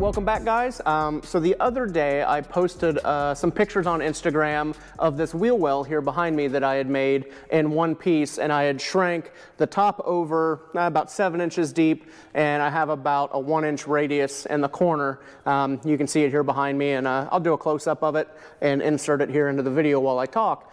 Welcome back guys. Um, so the other day I posted uh, some pictures on Instagram of this wheel well here behind me that I had made in one piece and I had shrank the top over uh, about seven inches deep and I have about a one inch radius in the corner. Um, you can see it here behind me and uh, I'll do a close up of it and insert it here into the video while I talk.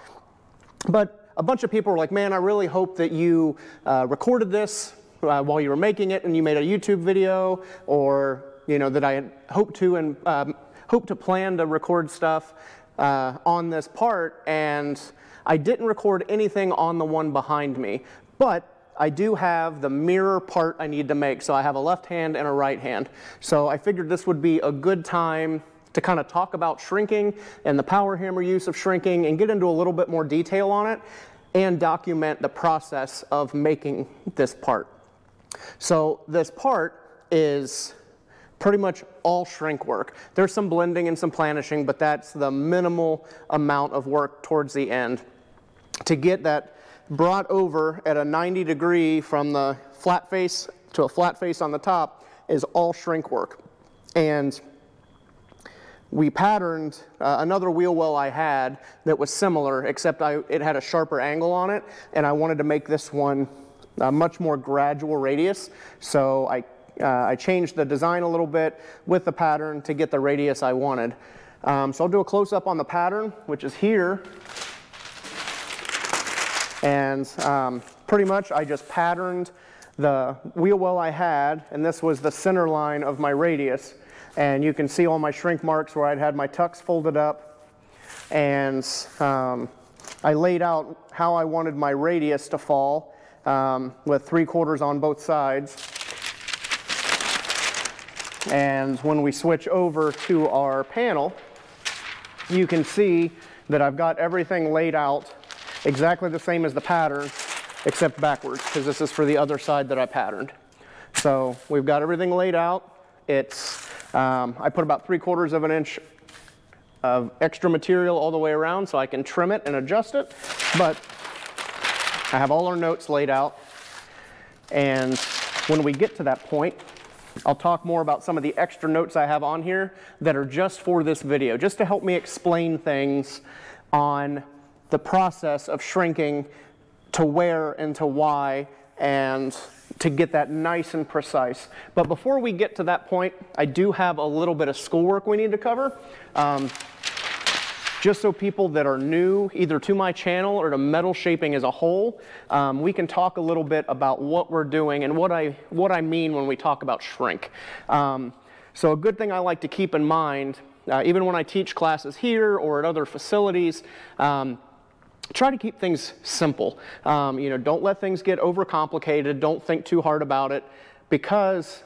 But a bunch of people were like, man, I really hope that you uh, recorded this uh, while you were making it and you made a YouTube video or you know, that I had hoped to and um, hoped to plan to record stuff uh, on this part, and I didn't record anything on the one behind me, but I do have the mirror part I need to make. So I have a left hand and a right hand. So I figured this would be a good time to kind of talk about shrinking and the power hammer use of shrinking and get into a little bit more detail on it and document the process of making this part. So this part is pretty much all shrink work. There's some blending and some planishing, but that's the minimal amount of work towards the end. To get that brought over at a 90 degree from the flat face to a flat face on the top is all shrink work. And we patterned uh, another wheel well I had that was similar, except I, it had a sharper angle on it, and I wanted to make this one a much more gradual radius. So I uh, I changed the design a little bit with the pattern to get the radius I wanted. Um, so I'll do a close up on the pattern, which is here. And um, pretty much I just patterned the wheel well I had, and this was the center line of my radius. And you can see all my shrink marks where I'd had my tucks folded up. And um, I laid out how I wanted my radius to fall um, with three quarters on both sides. And when we switch over to our panel, you can see that I've got everything laid out exactly the same as the pattern, except backwards, because this is for the other side that I patterned. So we've got everything laid out. It's, um, I put about three quarters of an inch of extra material all the way around so I can trim it and adjust it. But I have all our notes laid out. And when we get to that point, I'll talk more about some of the extra notes I have on here that are just for this video, just to help me explain things on the process of shrinking to where and to why and to get that nice and precise. But before we get to that point, I do have a little bit of schoolwork we need to cover. Um, just so people that are new either to my channel or to metal shaping as a whole, um, we can talk a little bit about what we're doing and what I, what I mean when we talk about shrink. Um, so a good thing I like to keep in mind, uh, even when I teach classes here or at other facilities, um, try to keep things simple. Um, you know, don't let things get overcomplicated. Don't think too hard about it because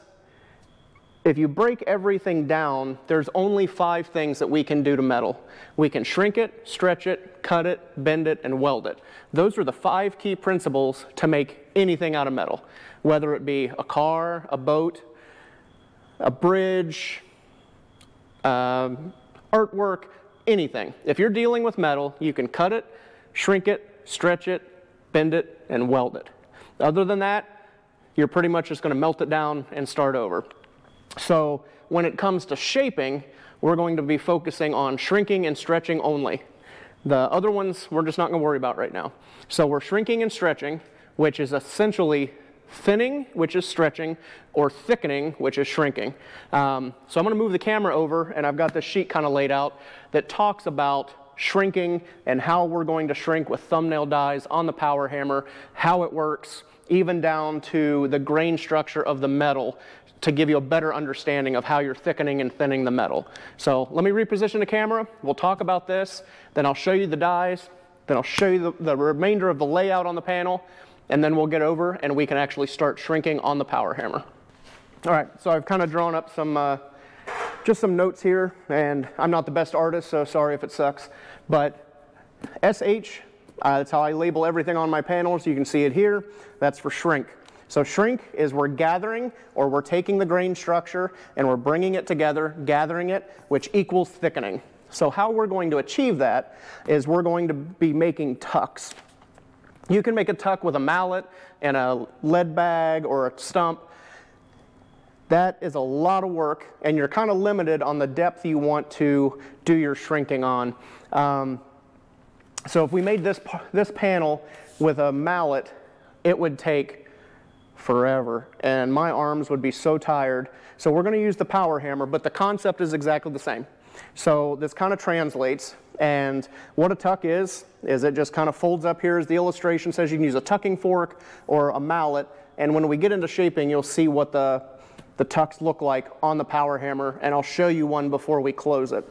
if you break everything down, there's only five things that we can do to metal. We can shrink it, stretch it, cut it, bend it, and weld it. Those are the five key principles to make anything out of metal, whether it be a car, a boat, a bridge, um, artwork, anything. If you're dealing with metal, you can cut it, shrink it, stretch it, bend it, and weld it. Other than that, you're pretty much just going to melt it down and start over. So when it comes to shaping, we're going to be focusing on shrinking and stretching only. The other ones we're just not going to worry about right now. So we're shrinking and stretching, which is essentially thinning, which is stretching, or thickening, which is shrinking. Um, so I'm going to move the camera over, and I've got this sheet kind of laid out that talks about shrinking and how we're going to shrink with thumbnail dies on the power hammer, how it works, even down to the grain structure of the metal to give you a better understanding of how you're thickening and thinning the metal. So let me reposition the camera. We'll talk about this. Then I'll show you the dies. Then I'll show you the, the remainder of the layout on the panel. And then we'll get over and we can actually start shrinking on the power hammer. All right, so I've kind of drawn up some, uh, just some notes here. And I'm not the best artist, so sorry if it sucks. But SH, uh, that's how I label everything on my panels. You can see it here. That's for shrink. So shrink is we're gathering or we're taking the grain structure and we're bringing it together, gathering it, which equals thickening. So how we're going to achieve that is we're going to be making tucks. You can make a tuck with a mallet and a lead bag or a stump. that is a lot of work and you're kind of limited on the depth you want to do your shrinking on. Um, so if we made this, this panel with a mallet, it would take forever and my arms would be so tired. So we're going to use the power hammer, but the concept is exactly the same. So this kind of translates and what a tuck is, is it just kind of folds up here as the illustration says you can use a tucking fork or a mallet and when we get into shaping you'll see what the, the tucks look like on the power hammer and I'll show you one before we close it.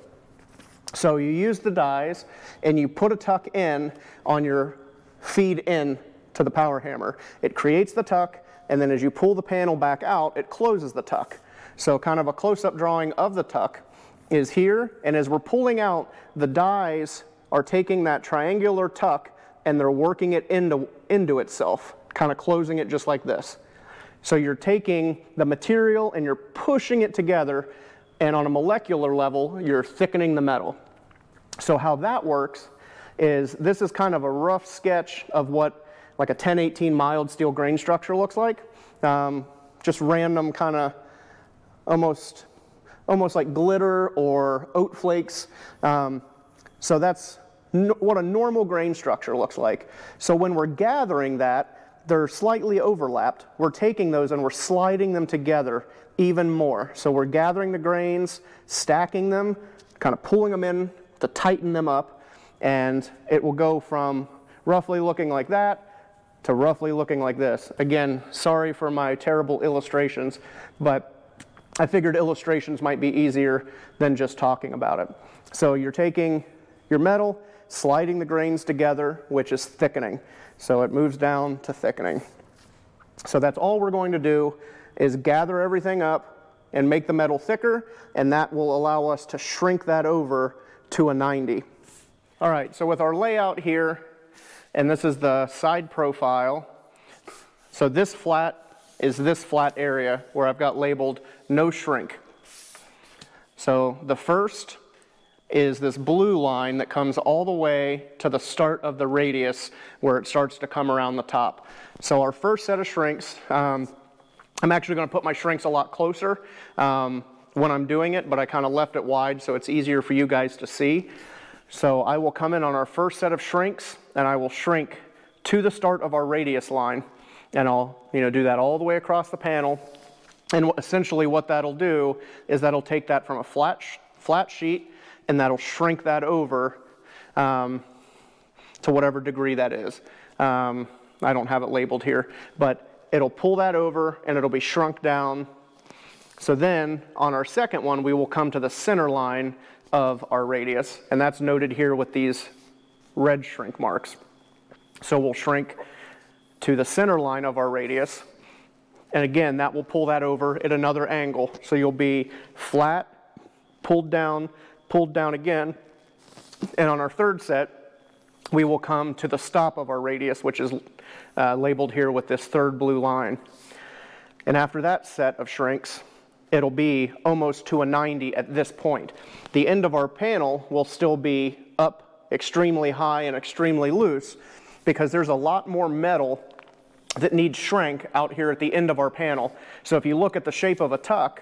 So you use the dies and you put a tuck in on your feed in to the power hammer. It creates the tuck and then as you pull the panel back out, it closes the tuck. So kind of a close-up drawing of the tuck is here, and as we're pulling out, the dies are taking that triangular tuck and they're working it into, into itself, kind of closing it just like this. So you're taking the material and you're pushing it together, and on a molecular level, you're thickening the metal. So how that works is this is kind of a rough sketch of what like a 1018 mild steel grain structure looks like. Um, just random kind of almost, almost like glitter or oat flakes. Um, so that's what a normal grain structure looks like. So when we're gathering that, they're slightly overlapped. We're taking those and we're sliding them together even more. So we're gathering the grains, stacking them, kind of pulling them in to tighten them up, and it will go from roughly looking like that to roughly looking like this. Again, sorry for my terrible illustrations, but I figured illustrations might be easier than just talking about it. So you're taking your metal, sliding the grains together, which is thickening. So it moves down to thickening. So that's all we're going to do is gather everything up and make the metal thicker, and that will allow us to shrink that over to a 90. All right, so with our layout here, and this is the side profile. So this flat is this flat area where I've got labeled no shrink. So the first is this blue line that comes all the way to the start of the radius where it starts to come around the top. So our first set of shrinks, um, I'm actually going to put my shrinks a lot closer um, when I'm doing it, but I kind of left it wide so it's easier for you guys to see. So I will come in on our first set of shrinks and I will shrink to the start of our radius line and I'll you know, do that all the way across the panel. And essentially what that'll do is that'll take that from a flat, flat sheet and that'll shrink that over um, to whatever degree that is. Um, I don't have it labeled here, but it'll pull that over and it'll be shrunk down. So then on our second one, we will come to the center line of our radius, and that's noted here with these red shrink marks. So we'll shrink to the center line of our radius, and again, that will pull that over at another angle. So you'll be flat, pulled down, pulled down again, and on our third set, we will come to the stop of our radius, which is uh, labeled here with this third blue line. And after that set of shrinks, it'll be almost to a 90 at this point. The end of our panel will still be up extremely high and extremely loose because there's a lot more metal that needs shrink out here at the end of our panel. So if you look at the shape of a tuck,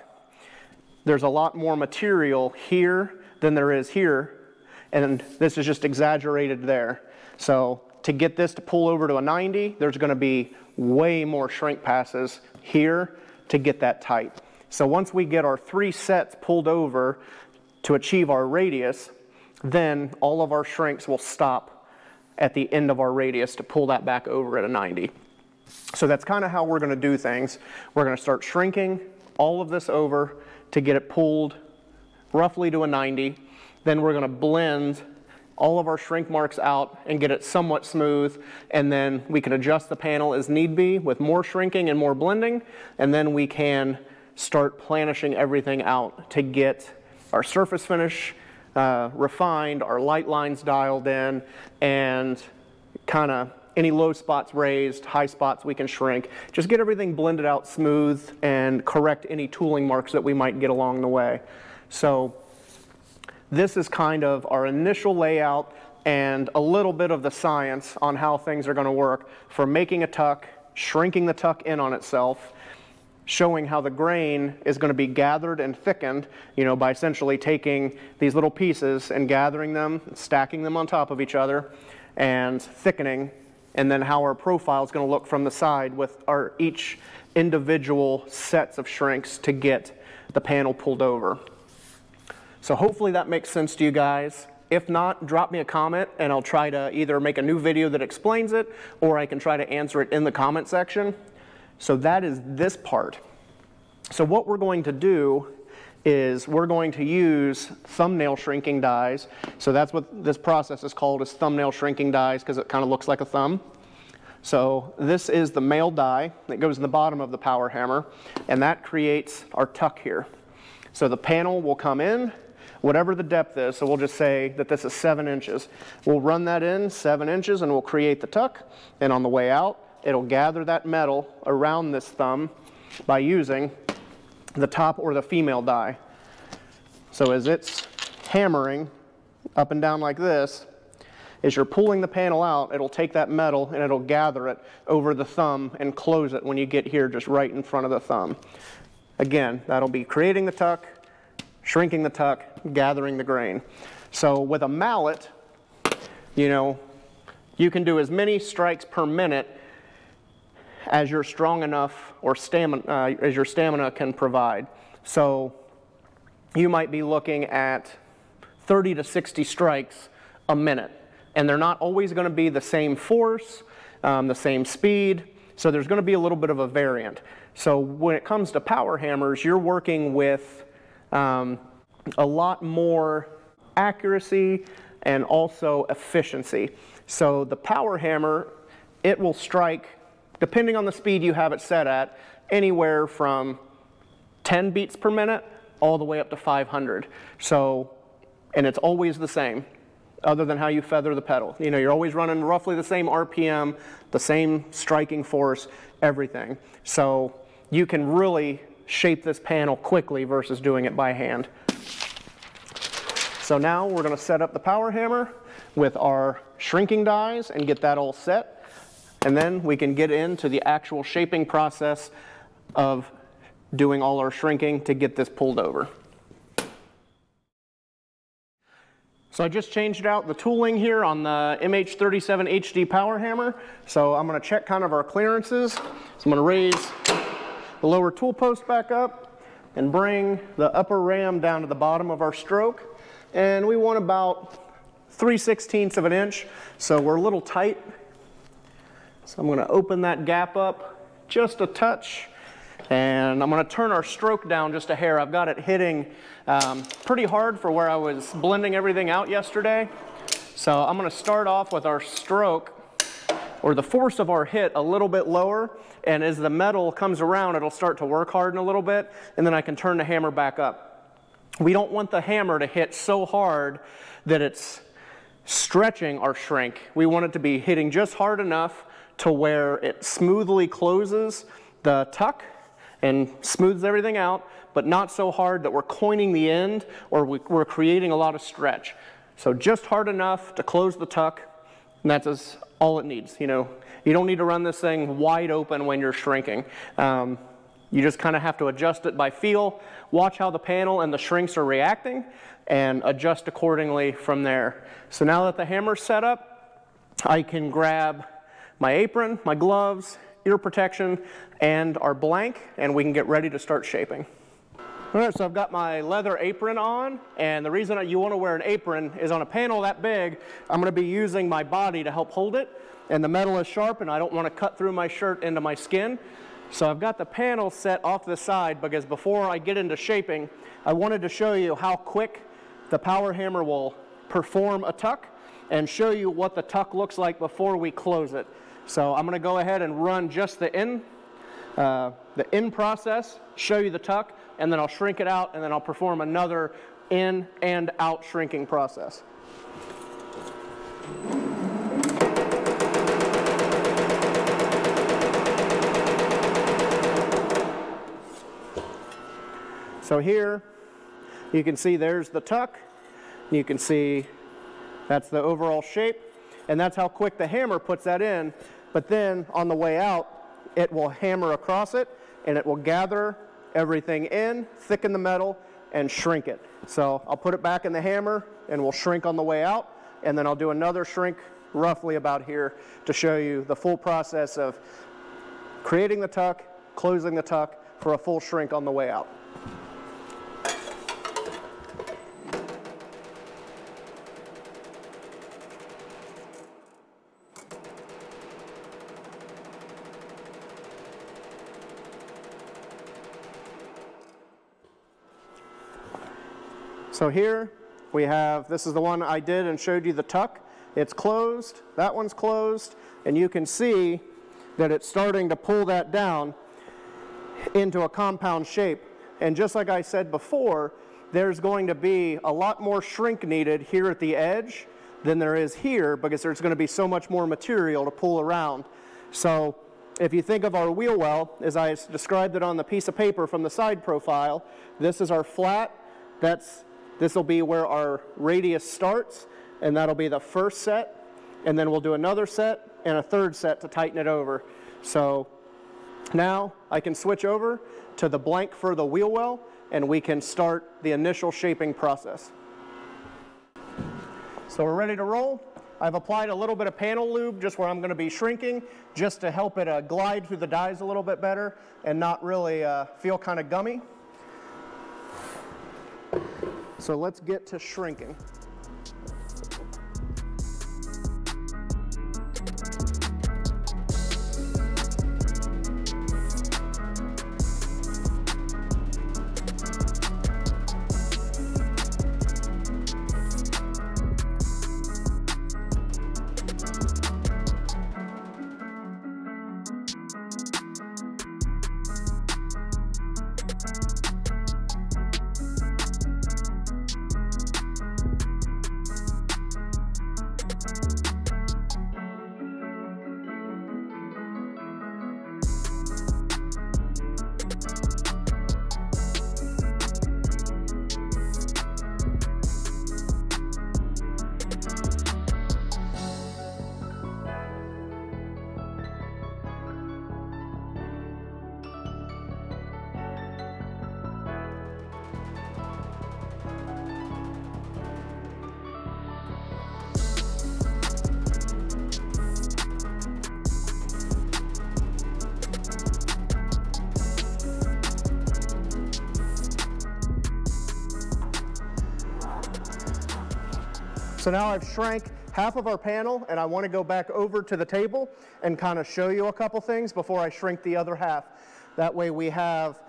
there's a lot more material here than there is here, and this is just exaggerated there. So to get this to pull over to a 90, there's gonna be way more shrink passes here to get that tight. So once we get our three sets pulled over to achieve our radius, then all of our shrinks will stop at the end of our radius to pull that back over at a 90. So that's kind of how we're going to do things. We're going to start shrinking all of this over to get it pulled roughly to a 90. Then we're going to blend all of our shrink marks out and get it somewhat smooth. And then we can adjust the panel as need be with more shrinking and more blending. And then we can start planishing everything out to get our surface finish uh, refined, our light lines dialed in, and kind of any low spots raised, high spots we can shrink. Just get everything blended out smooth and correct any tooling marks that we might get along the way. So this is kind of our initial layout and a little bit of the science on how things are going to work for making a tuck, shrinking the tuck in on itself, showing how the grain is going to be gathered and thickened, you know, by essentially taking these little pieces and gathering them, stacking them on top of each other, and thickening, and then how our profile is going to look from the side with our each individual sets of shrinks to get the panel pulled over. So hopefully that makes sense to you guys. If not, drop me a comment and I'll try to either make a new video that explains it or I can try to answer it in the comment section. So that is this part. So what we're going to do is we're going to use thumbnail shrinking dies. So that's what this process is called is thumbnail shrinking dies because it kind of looks like a thumb. So this is the male die that goes in the bottom of the power hammer and that creates our tuck here. So the panel will come in, whatever the depth is, so we'll just say that this is seven inches. We'll run that in seven inches and we'll create the tuck and on the way out it'll gather that metal around this thumb by using the top or the female die. So as it's hammering up and down like this, as you're pulling the panel out, it'll take that metal and it'll gather it over the thumb and close it when you get here just right in front of the thumb. Again, that'll be creating the tuck, shrinking the tuck, gathering the grain. So with a mallet, you know, you can do as many strikes per minute as you're strong enough or stamina, uh, as your stamina can provide. So you might be looking at 30 to 60 strikes a minute. And they're not always going to be the same force, um, the same speed. So there's going to be a little bit of a variant. So when it comes to power hammers, you're working with um, a lot more accuracy and also efficiency. So the power hammer, it will strike depending on the speed you have it set at, anywhere from 10 beats per minute all the way up to 500. So, and it's always the same other than how you feather the pedal. You know, you're always running roughly the same RPM, the same striking force, everything. So you can really shape this panel quickly versus doing it by hand. So now we're gonna set up the power hammer with our shrinking dies and get that all set. And then we can get into the actual shaping process of doing all our shrinking to get this pulled over. So I just changed out the tooling here on the MH37 HD power hammer. So I'm gonna check kind of our clearances. So I'm gonna raise the lower tool post back up and bring the upper ram down to the bottom of our stroke. And we want about 3 16ths of an inch. So we're a little tight so I'm going to open that gap up just a touch and I'm going to turn our stroke down just a hair. I've got it hitting um, pretty hard for where I was blending everything out yesterday. So I'm going to start off with our stroke or the force of our hit a little bit lower and as the metal comes around it'll start to work harden a little bit and then I can turn the hammer back up. We don't want the hammer to hit so hard that it's stretching our shrink. We want it to be hitting just hard enough to where it smoothly closes the tuck and smooths everything out, but not so hard that we're coining the end or we're creating a lot of stretch. So just hard enough to close the tuck, and that's all it needs. You know, you don't need to run this thing wide open when you're shrinking. Um, you just kind of have to adjust it by feel, watch how the panel and the shrinks are reacting, and adjust accordingly from there. So now that the hammer's set up, I can grab my apron, my gloves, ear protection, and our blank, and we can get ready to start shaping. All right, so I've got my leather apron on, and the reason you want to wear an apron is on a panel that big, I'm going to be using my body to help hold it, and the metal is sharp, and I don't want to cut through my shirt into my skin. So I've got the panel set off the side because before I get into shaping, I wanted to show you how quick the power hammer will perform a tuck and show you what the tuck looks like before we close it. So I'm going to go ahead and run just the in, uh, the in process, show you the tuck, and then I'll shrink it out, and then I'll perform another in and out shrinking process. So here, you can see there's the tuck. You can see that's the overall shape. And that's how quick the hammer puts that in but then on the way out, it will hammer across it and it will gather everything in, thicken the metal, and shrink it. So I'll put it back in the hammer and we'll shrink on the way out, and then I'll do another shrink roughly about here to show you the full process of creating the tuck, closing the tuck for a full shrink on the way out. So here we have, this is the one I did and showed you the tuck. It's closed, that one's closed, and you can see that it's starting to pull that down into a compound shape. And just like I said before, there's going to be a lot more shrink needed here at the edge than there is here because there's going to be so much more material to pull around. So if you think of our wheel well, as I described it on the piece of paper from the side profile, this is our flat, that's this will be where our radius starts, and that'll be the first set, and then we'll do another set and a third set to tighten it over. So now I can switch over to the blank for the wheel well, and we can start the initial shaping process. So we're ready to roll. I've applied a little bit of panel lube just where I'm going to be shrinking, just to help it uh, glide through the dies a little bit better and not really uh, feel kind of gummy. So let's get to shrinking. So now I've shrank half of our panel and I want to go back over to the table and kind of show you a couple things before I shrink the other half. That way we have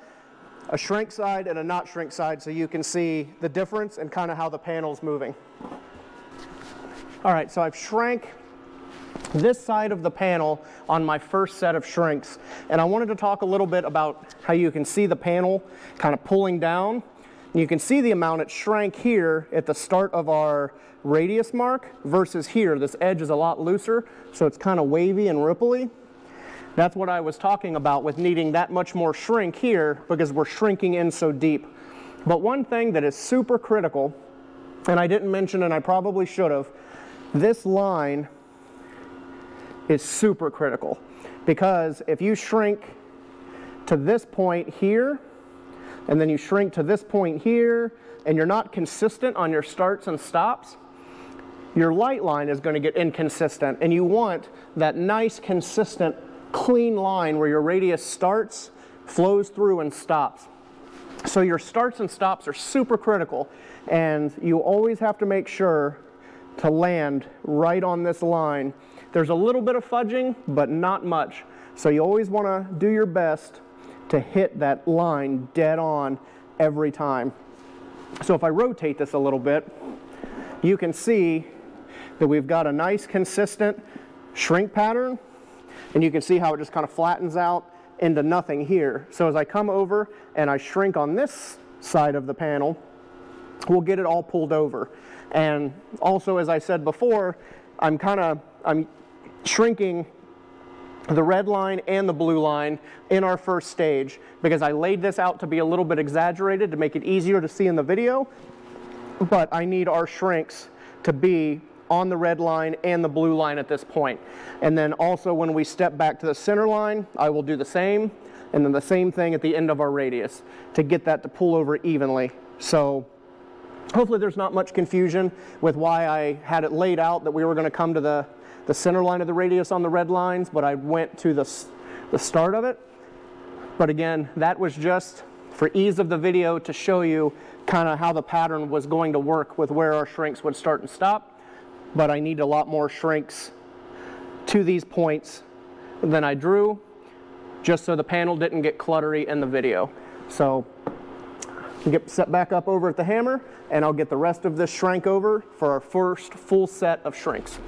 a shrink side and a not shrink side so you can see the difference and kind of how the panel's moving. All right, so I've shrank this side of the panel on my first set of shrinks. And I wanted to talk a little bit about how you can see the panel kind of pulling down. You can see the amount it shrank here at the start of our radius mark versus here. This edge is a lot looser, so it's kind of wavy and ripply. That's what I was talking about with needing that much more shrink here because we're shrinking in so deep. But one thing that is super critical, and I didn't mention and I probably should have, this line is super critical because if you shrink to this point here, and then you shrink to this point here, and you're not consistent on your starts and stops, your light line is going to get inconsistent and you want that nice consistent clean line where your radius starts, flows through and stops. So your starts and stops are super critical and you always have to make sure to land right on this line. There's a little bit of fudging, but not much. So you always want to do your best to hit that line dead on every time. So if I rotate this a little bit, you can see that we've got a nice consistent shrink pattern and you can see how it just kind of flattens out into nothing here. So as I come over and I shrink on this side of the panel, we'll get it all pulled over. And also, as I said before, I'm kind of, I'm shrinking the red line and the blue line in our first stage because I laid this out to be a little bit exaggerated to make it easier to see in the video, but I need our shrinks to be on the red line and the blue line at this point. And then also when we step back to the center line, I will do the same. and then the same thing at the end of our radius to get that to pull over evenly. So hopefully there's not much confusion with why I had it laid out that we were gonna come to the, the center line of the radius on the red lines, but I went to the, the start of it. But again, that was just for ease of the video to show you kind of how the pattern was going to work with where our shrinks would start and stop. But I need a lot more shrinks to these points than I drew, just so the panel didn't get cluttery in the video. So get set back up over at the hammer, and I'll get the rest of this shrink over for our first full set of shrinks.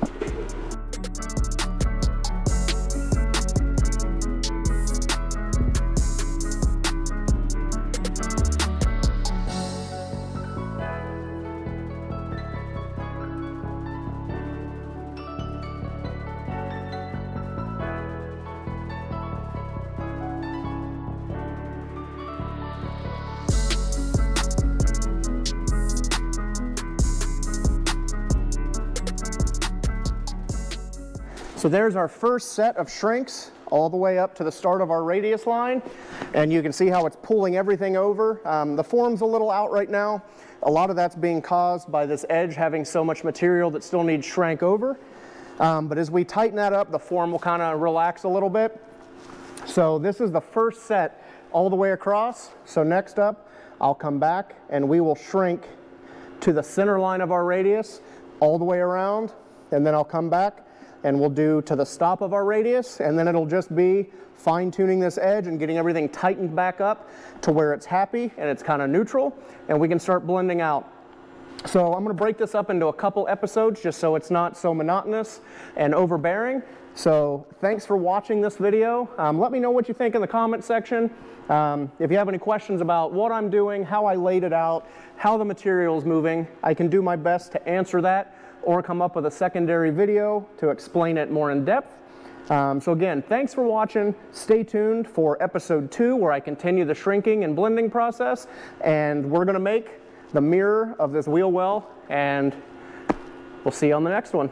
So there's our first set of shrinks all the way up to the start of our radius line. And you can see how it's pulling everything over. Um, the form's a little out right now. A lot of that's being caused by this edge having so much material that still needs shrank over. Um, but as we tighten that up, the form will kind of relax a little bit. So this is the first set all the way across. So next up, I'll come back and we will shrink to the center line of our radius all the way around. And then I'll come back and we'll do to the stop of our radius and then it'll just be fine tuning this edge and getting everything tightened back up to where it's happy and it's kind of neutral and we can start blending out. So I'm going to break this up into a couple episodes just so it's not so monotonous and overbearing. So thanks for watching this video. Um, let me know what you think in the comment section. Um, if you have any questions about what I'm doing, how I laid it out, how the material is moving, I can do my best to answer that or come up with a secondary video to explain it more in depth. Um, so again, thanks for watching. Stay tuned for episode two where I continue the shrinking and blending process and we're gonna make the mirror of this wheel well and we'll see you on the next one.